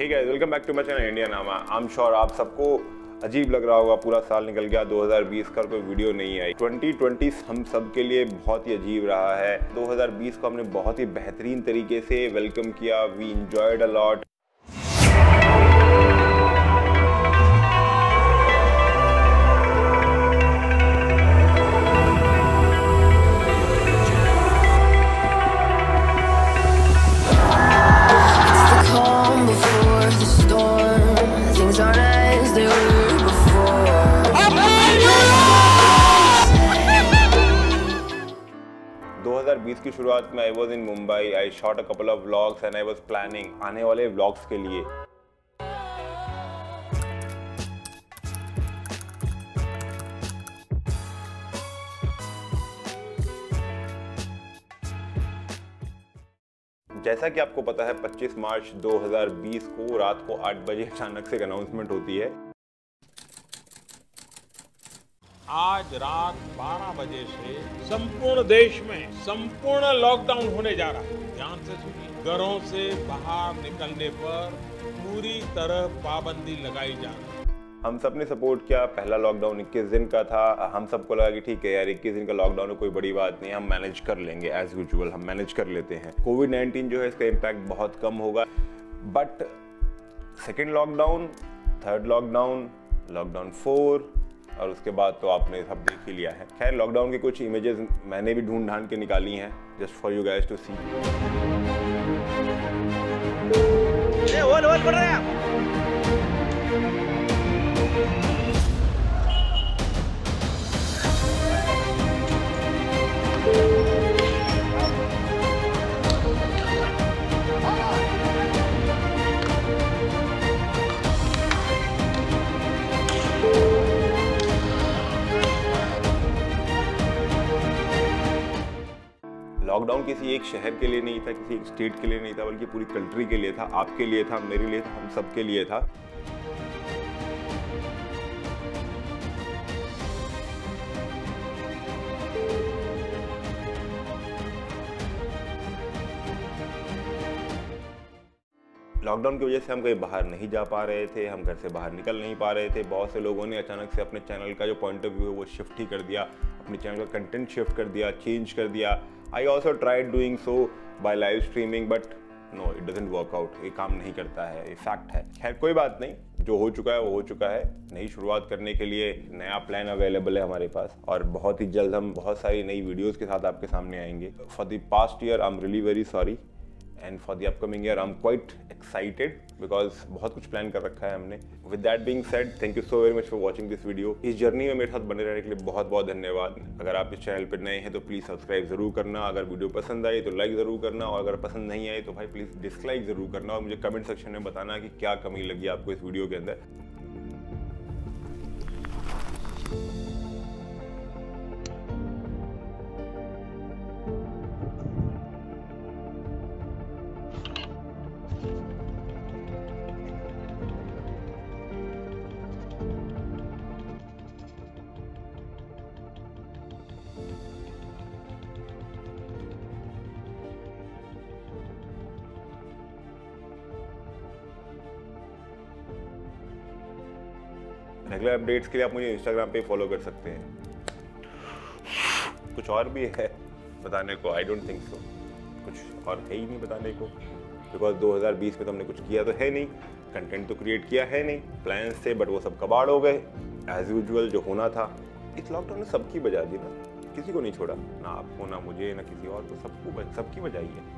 Guys welcome back to my channel India नामा I am sure आप सबको अजीब लग रहा होगा, पूरा साल निकल गया 2020 का कोई वीडियो नहीं आई। 2020 हम सब के लिए बहुत ही अजीब रहा है। 2020 को हमने बहुत ही बेहतरीन तरीके से वेलकम किया वी इंजॉयड अ 2020 की शुरुआत में I was in Mumbai I shot a couple of vlogs and I was planning आने वाले व्लॉग्स के लिए। जैसा कि आपको पता है 25 मार्च 2020 को रात को 8 बजे अचानक से अनाउंसमेंट होती है। आज रात 12 बजे से संपूर्ण देश में संपूर्ण लॉकडाउन होने जा रहा है। ध्यान से सुनिए। घरों से बाहर निकलने पर पूरी तरह पाबंदी लगाई जा रही हम सबने सपोर्ट किया। पहला लॉकडाउन 21 दिन का था। हम सबको लगा कि ठीक है यार 21 दिन का लॉकडाउन कोई बड़ी बात नहीं हम मैनेज कर लेंगे एज यूजल हम मैनेज कर लेते हैं। कोविड 19 जो है, इसका इम्पैक्ट बहुत कम होगा। But second lockdown third lockdown lockdown four और उसके बाद तो आपने सब देख ही लिया है। खैर लॉकडाउन के कुछ इमेजेस मैंने भी ढूंढ ढांड के निकाली हैं just for you guys to see lockdown किसी एक शहर के लिए नहीं था, किसी एक स्टेट के लिए नहीं था, बल्कि पूरी कंट्री के लिए था, आपके लिए था, मेरे लिए था, हम सबके लिए था। लॉकडाउन की वजह से हम कहीं बाहर नहीं जा पा रहे थे, हम घर से बाहर निकल नहीं पा रहे थे। बहुत से लोगों ने अचानक से अपने चैनल का जो पॉइंट ऑफ़ व्यू है, वो शिफ्ट ही कर दिया, अपने चैनल का कंटेंट शिफ्ट कर दिया चेंज कर दिया। I also try doing so by live streaming but no it doesn't work out ये काम नहीं करता है, ये फैक्ट है। खैर, कोई बात नहीं। जो हो चुका है, वो हो चुका है। नई शुरुआत करने के लिए नया प्लान अवेलेबल है हमारे पास और बहुत ही जल्द हम बहुत सारी नई वीडियोज़ के साथ आपके सामने आएँगे। For the past year I am really very sorry and for the upcoming year I am quite excited because बहुत कुछ प्लान कर रखा है हमने। With that being said thank you so very much for watching this video इस journey में मेरे साथ बने रहने के लिए बहुत बहुत धन्यवाद। अगर आप इस चैनल पर नए हैं तो प्लीज़ सब्सक्राइब ज़रूर करना। अगर वीडियो पसंद आई तो लाइक ज़रूर करना। और अगर पसंद नहीं आई तो भाई प्लीज़ डिसलाइक ज़रूर करना। और मुझे कमेंट सेक्शन में बताना कि क्या कमी लगी आपको इस वीडियो के अंदर। रेगुलर अपडेट्स के लिए आप मुझे इंस्टाग्राम पे फॉलो कर सकते हैं। कुछ और भी है बताने को? आई डोंट थिंक सो कुछ और है ही नहीं बताने को। बिकॉज़ 2020 में तो हमने कुछ किया तो है नहीं। कंटेंट तो क्रिएट किया है नहीं। प्लान्स थे बट वो सब कबाड़ हो गए। एज यूजल जो होना था, इस लॉकडाउन ने सबकी बजा दी ना। किसी को नहीं छोड़ा। ना आपको, ना मुझे, ना किसी और को। सबको सबकी बजाई है।